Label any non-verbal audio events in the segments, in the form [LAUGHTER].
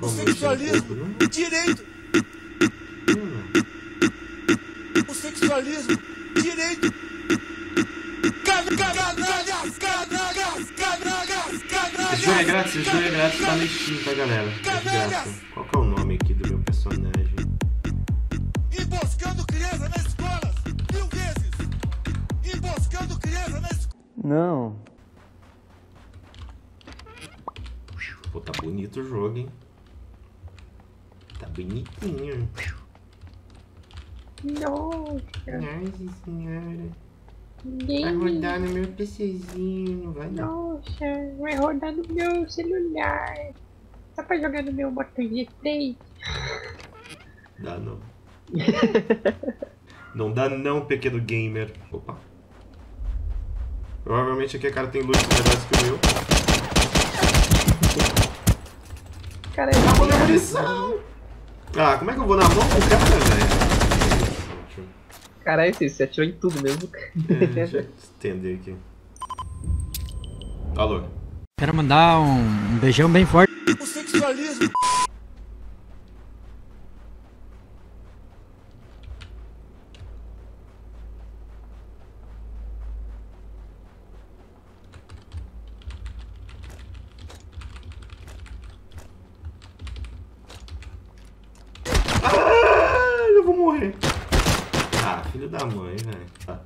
O sexualismo, o direito, Hum, o sexualismo, direito. Can- Canalhas, canalhas, canalhas, Esse jogo é canalhas. grátis, esse jogo é grátis, tá no Steam, tá galera? É. Qual que é o nome aqui do meu personagem? Emboscando criança na escola, mil vezes. Emboscando criança na escola. Não. Pô, tá bonito o jogo, hein? Tá bonitinho. Nossa, Nossa senhora. Vai rodar no meu PCzinho, não vai não. Nossa, vai rodar no meu celular. Dá pra jogar no meu Moto G3? Dá não. [LAUGHS] não dá não, pequeno gamer. Opa. Provavelmente aqui a cara tem luz melhores que o meu. Cara, Acabou minha munição! Ah, como é que eu vou na mão com o cara, velho? Caralho, você, atirou em tudo mesmo. É, deixa eu estender aqui. Alô? Quero mandar um, um beijão bem forte. O sexualismo, Ah, eu vou morrer. Ah, filho da mãe, velho. Tá.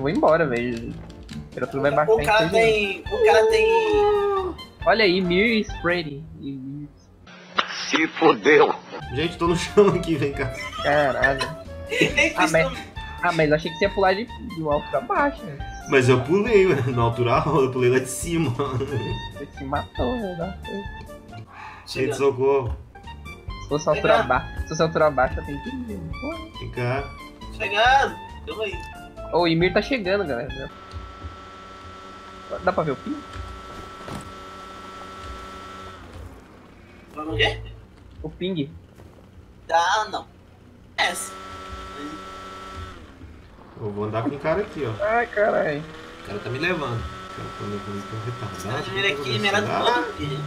Eu vou embora, velho. A temperatura vai baixar O cara tem. O cara tem. Olha aí, Mir Spray. Ymir. Gente, tô no chão aqui, vem cá. Caralho. Ah, mas, ah, mas eu achei que você ia pular de, de um alto pra baixo, né? Mas eu pulei, velho, na altura eu pulei lá de cima. Você se matou, né? Gente, socorro. Se fosse altura baixa, se fosse altura baixa, tem que ir. né? Vem cá. Chegando. Calma aí. O Ymir tá chegando, galera. Dá pra ver o ping? Vamos o quê? O ping. Ah, não. Essa. Eu vou andar com o cara aqui, ó. Ai, caralho. O cara tá me levando. O cara tá me levando pra um retardado. Admira aqui, Tá mirado acontecendo? todo. aqui.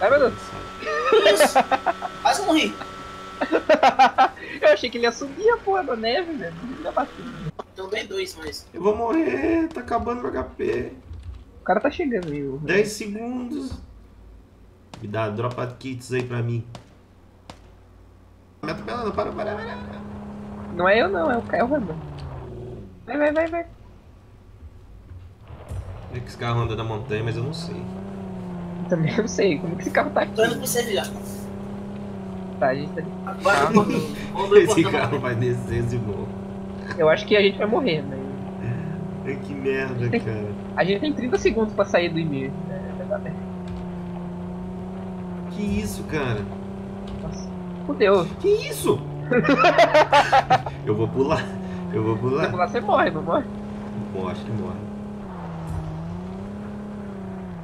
Ai, meu Deus. Quase morri. [LAUGHS] eu achei que ele ia subir a porra da neve, velho. Ele ia bater. Também dois, mas. Eu vou morrer, tá acabando meu HP. O cara tá chegando aí. o- 10 segundos. Me dá dropa kits aí pra mim. Me atropelando, para, para, para. Não é eu não, é o Caio Randon. Vai, vai, vai, vai. É que esse carro anda na montanha, mas eu não sei. Também não sei como que esse carro tá aqui. Tô indo pra você já. Tá, a gente tá vou- vou [LAUGHS] Esse carro vai descer esse morro. Eu acho que a gente vai morrer, mas. Ai, Que merda, cara. A gente tem 30 segundos pra sair do Ymir. É verdade. Que isso, cara? Nossa. Fudeu. Que isso? [LAUGHS] eu vou pular. Eu vou Se pular. você pular, você morre, não morre? Bom, acho que morre.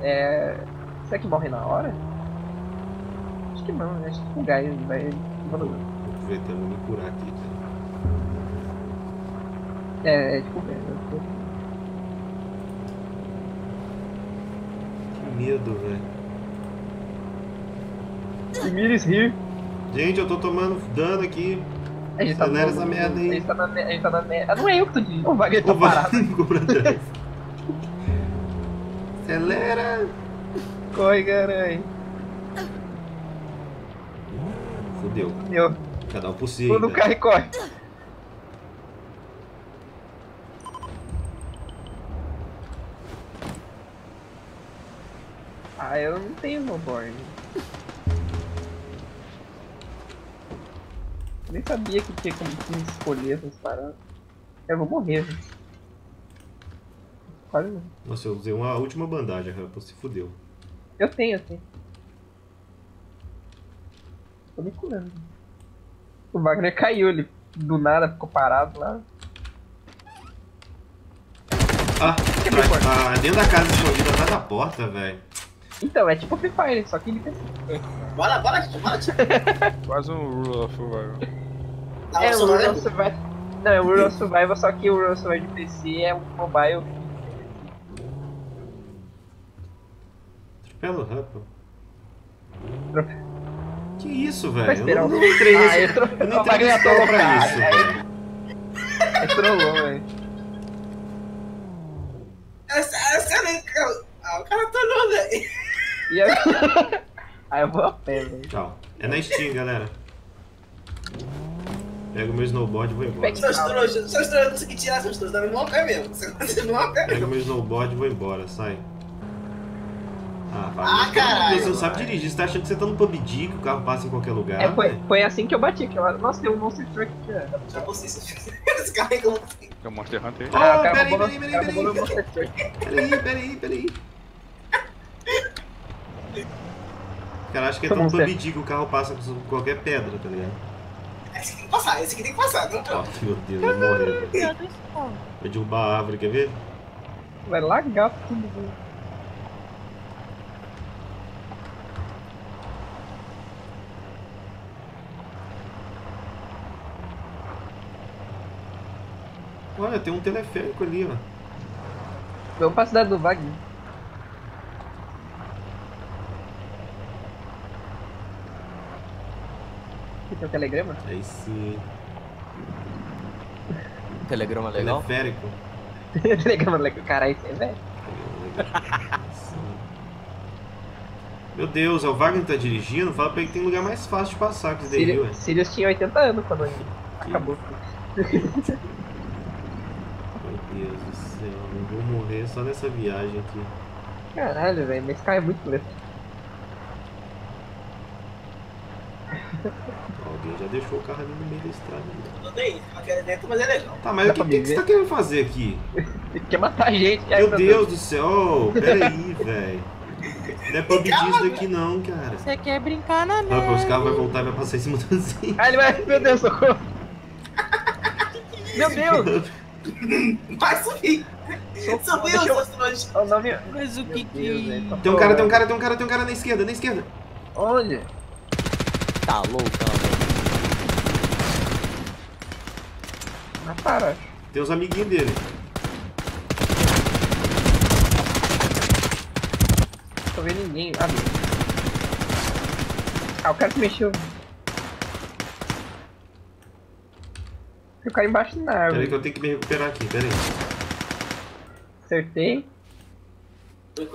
É. Será que morre na hora? Que não, né? Acho que o gás vai. Vou e vou me curar aqui, cara. É, é tipo, é, Que medo, velho. Ymir is here. Gente, eu tô tomando dano aqui. A gente tá Acelera essa merda aí. A gente tá na, me- tá merda. Ah, não é eu que tô de. O Wagner tá parado. ficou pra trás. Acelera! Corre, caralho. Fudeu. Meu, Cada um por si. ainda. carro e corre. Ah, eu não tenho snowboard. Nem sabia que tinha como que escolher essas paradas. Eu vou morrer, gente. Quase não. Nossa, eu usei uma última bandagem, rapaz. Se fudeu. Eu tenho, eu tenho. Tô me curando. O Wagner caiu, ele do nada ficou parado lá. Ah, Quebrou a porta. ah, dentro da casa escondida atrás da porta, velho. Então, é tipo Free Fire, só que ele tem. [LAUGHS] Bora, bora, bora. Quase um Rule of Survival. Tá, É, o o celular Rural Survival. Não, é o Rural Survival, só que o Rural Survival de PC é um mobile. Atropela o rapaz. Que isso, velho? esperar Eu o. não, não treinei Ah, esse- entrou. eu não o bagulho treinei esse carro pra isso, velho. Aí trollou, velho. Essa, essa nem. Ah, o cara tornou, velho. [LAUGHS] E aí... aí eu vou a pé, velho. Tchau. É na Steam, galera. Pego meu snowboard e vou embora. Pega- Seus trouxas, seus trouxas, não consegui tirar seus trouxas, tá no pé mesmo. Você não é pé mesmo. meu snowboard e vou embora, sai. Ah. Ah, caralho, Você não sabe dirigir, você tá achando que você tá no PUBG, que o carro passa em qualquer lugar. É, foi, velho. foi assim que eu bati. Que eu... Nossa, tem um Monster Truck aqui, velho. Já consegui. [LAUGHS] Esse carro aí que eu. É o Monster Hunter aí. Oh, Ah, cara peraí, peraí, peraí, peraí. Peraí, peraí, peraí. O cara acha que é tão PUBG que o carro passa com qualquer pedra, tá ligado? Esse aqui tem que passar, esse aqui tem que passar. Não, Ó, meu Deus, morrer. velho. Vai derrubar a árvore, quer ver? Vai largar tudo, velho. Olha, tem um teleférico ali, ó. Vamos pra cidade do Wagner. Aqui tem um telegrama? Aí sim. Telegrama legal? Teleférico. [LAUGHS] telegrama legal. Caralho, isso é velho. Meu Deus, o Wagner tá dirigindo? Fala pra ele que tem lugar mais fácil de passar que isso daí. Sirius, Sirius tinha 80 anos quando acabou. [LAUGHS] Meu Deus do céu, eu vou morrer só nessa viagem aqui. Caralho, velho, esse carro é muito lento. Alguém já deixou o carro ali no meio da estrada. ali. Tudo bem, aquele dentro, mas é legal. Tá, mas o que, que, que você tá querendo fazer aqui? Ele quer matar a gente. Meu Deus do céu, peraí, velho. Não é PUBG isso daqui não, cara. Você quer brincar na Ah, pô, os carros vão voltar e vai passar em cima do assim. Ah, ele vai. Meu Deus, socorro. [LAUGHS] Meu Deus! [LAUGHS] Vai subir. Subiu, eu-. Oh, não, meu... Mas o que Deus, que... velho, Tem um cara, tem um cara, tem um cara, tem um cara na esquerda, na esquerda. Onde? Tá loucão, velho. Ah, para. Tem os amiguinhos dele. Não tô vendo ninguém. Ah. Ah, o cara se mexeu. Tem o cara embaixo na Peraí árvore. que eu tenho que me recuperar aqui, peraí. Acertei. Tô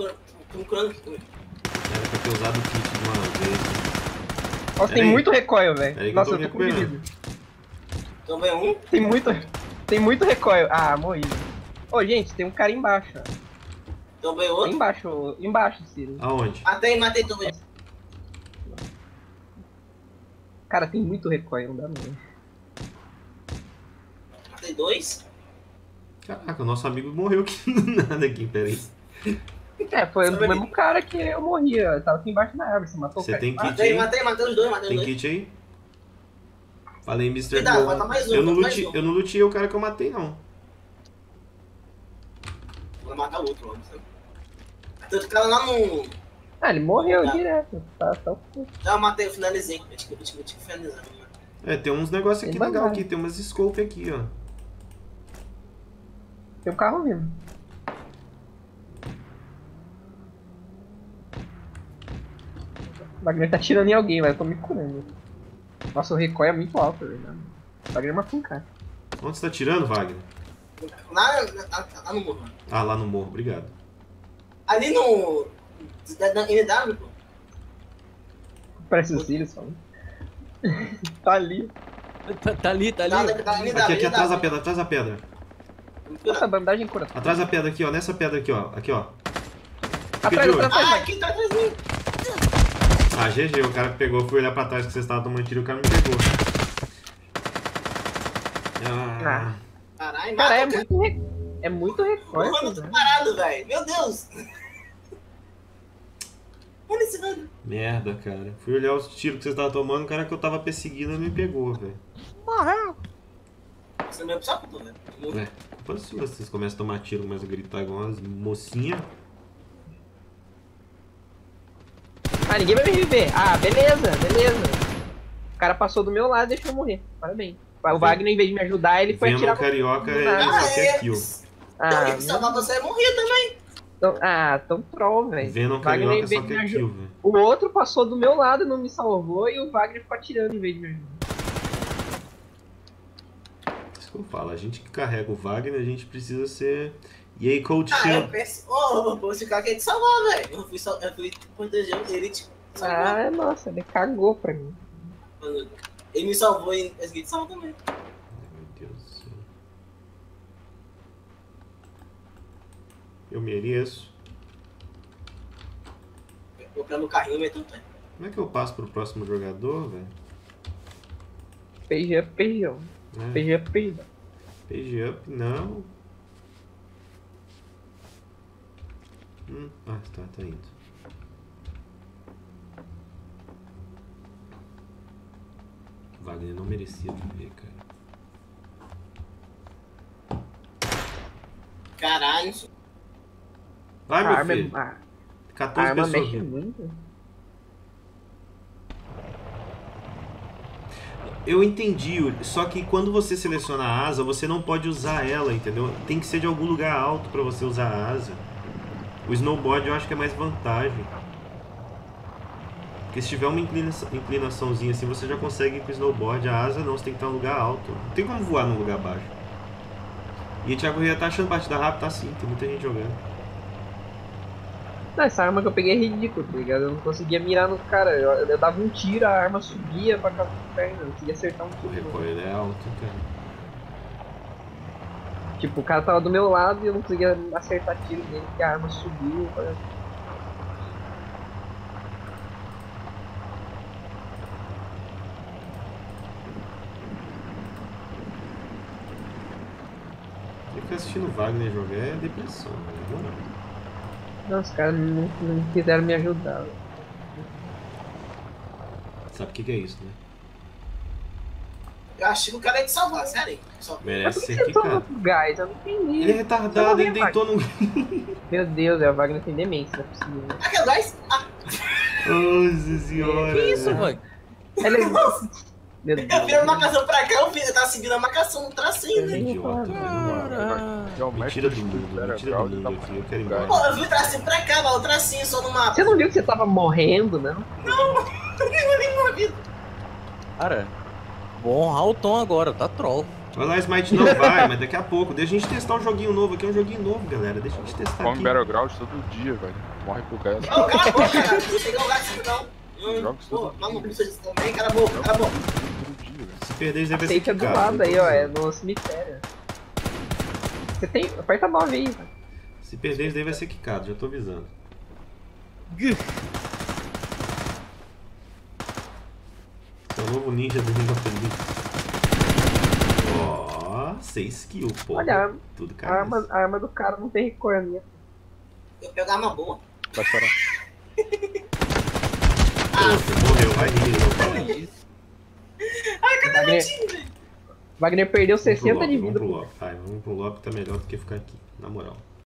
procurando- tô. Era pra ter usado o kit de uma vez. Nossa, tem muito recoil, velho. Nossa, eu eu tô tô com vida. Também um. Tem muito. Tem muito recoil. Ah, morri. Ô, gente, tem um cara embaixo. Também Lá outro. Embaixo, embaixo, Ciro. Aonde? Matei, matei também. Cara, tem muito recoil, não dá não. Matei dois. Caraca, o nosso amigo morreu aqui do nada aqui, peraí. É, foi o mesmo cara que eu morri. Eu tava aqui embaixo na árvore, você matou Você o cara. tem kit Matei, aí? matei, matei os dois, matei os Tem dois. kit aí? Falei, Mr. Falta mais um, eu, não falta mais lute, um. eu não lutei o cara que eu matei, não. Vou matar o outro logo. sabe? Tem outro cara lá no. Ah, ele morreu Tá. direto. Tá, tá. Já matei, eu finalizei. Eu que finalizar. né? É, tem uns negócios aqui legal aqui, tem umas scope aqui, ó. Tem um carro vindo. O Wagner tá tirando em alguém, velho. Eu tô me curando. Nossa, o recoil é muito alto, velho. O Wagner matou um cara. Onde você tá tirando, Wagner? Lá, lá, lá no morro. Ah, lá no morro, obrigado. Ali no. Da NW, pô. Parece os Sirius falando. [LAUGHS] tá ali. Tá, tá ali, tá ali. Da, da NW. Aqui, aqui atrás da pedra, atrás da pedra. Nossa, bandagem cura. Atrás da pedra aqui, ó. Nessa pedra aqui, ó. Aqui, ó. Atrás, olho. atrás, Ah, atrás. aqui tá atrás de mim. Ah, GG, o cara que pegou, fui olhar pra trás que você estava tomando tiro, o cara me pegou. Ah, Caralho, Cara, é muito, re... é muito recoil, Mano, eu tô né? parado, velho. Meu Deus. Olha esse dano. merda, cara. Fui olhar os tiros que você estava tomando, o cara que eu tava perseguindo me pegou, velho. Você é meu saco, velho. É, culpa sua, vocês começam a tomar tiro, começam a gritar igual umas mocinhas. Ah, ninguém vai me reviver. Ah, beleza, beleza. O cara passou do meu lado e deixou eu morrer. Parabéns. O Wagner, em vez de me ajudar, ele foi Vendo atirar. o carioca do é nada. qualquer é. kill. Eu Ah, salvar você morrer também. Tão- ah, tão troll, velho. Venom Wagner Carioca só me quer ajudar. kill, velho. O outro passou do meu lado e não me salvou e o Wagner ficou atirando em vez de me ajudar. Que eu falo, a gente que carrega o Wagner, a gente precisa ser. E aí, Coach Ah, eu ô, oh, esse cara quer te salvar, velho. Eu fui, sal... eu fui proteger ele, te salvar. Ah, nossa, ele cagou pra mim. Ele me salvou e aqui te salva também. Meu Deus do céu. Eu mereço. Eu pego no carrinho e meto o pé. Como é que eu passo pro próximo jogador, velho? PG up, PG up. É, PG up. Page up, não. Hum, ah, tá, tá indo. Wagner não merecia viver, cara. Caralho, isso- Vai, meu arma, é- filho. a, a 14 arma pessoas. mexe muito. Eu entendi, só que quando você seleciona a asa, você não pode usar ela, entendeu? Tem que ser de algum lugar alto pra você usar a asa. O snowboard eu acho que é mais vantagem. Porque se tiver uma inclinação, inclinaçãozinha assim, você já consegue ir com o snowboard. A asa não, você tem que estar em um lugar alto. Não tem como voar num lugar baixo. E o Thiago já tá achando partida rápida, tá sim, tem muita gente jogando. Não, essa arma que eu peguei é ridícula, tá ligado? Eu não conseguia mirar no cara. Eu, eu dava um tiro, a arma subia pra casa do perna. Eu não conseguia acertar um O tiro. não. recoil é alto, cara. Tipo, o cara tava do meu lado e eu não conseguia acertar tiro nele porque a arma subiu. ficar assistindo o Wagner jogar é depressão, né? Não, os caras não, não quiseram me ajudar. Sabe o que, que é isso, né? Eu achei que o cara ia te salvar, sério. Só... Merece que ser toma quicado. pro gás? Eu não entendi. Ele é retardado, ele deitou no. Meu Deus, é o Wagner tem demência, não é possível. Aquele gás. Ah, Nossa senhora. Que isso, mano? Ele é... [LAUGHS] Meu Deus. eu vi a marcação pra cá, eu, vi, eu tava seguindo a marcação no tracinho, né? Idiota. É o Me mestre tira do mundo, me Zero tira do mundo tá eu quero ir Pô, embora. Pô, eu vi o tracinho pra cá, mas o tracinho só no mapa. Você não viu que você tava morrendo, né? [LAUGHS] Cara, vou honrar o Tom agora, tá troll. Vai lá, Smite não vai, mas daqui a pouco. Deixa a gente testar um joguinho novo aqui, é um joguinho novo, galera. Deixa a gente testar Come aqui. Battlegrounds todo dia, velho. Morre pro gás. Não, cala a boca, cara. Não pegar o gás não. Jogos Pô, todo maluco, dia. vocês também, cara bom, cara bom. Todo dia, velho. Se perder, você vai ser é do lado aí, ó. É dizendo. no cemitério. Você tem. Aperta 9 aí, velho. Se perder, isso daí vai ser quicado, já tô avisando. É o novo ninja do Ring of the League. Ó, 6 kills, pô. Olha, a arma- Tudo A arma, a arma do cara não tem recor a minha. Eu pegar uma boa. Vai chorar. morreu, vai rir. [LAUGHS] Wagner, Wagner perdeu Vamos pro 60 Loki, de vamos vida. pro Loki. Vai, vamos pro Loki, tá melhor do que ficar aqui, na moral.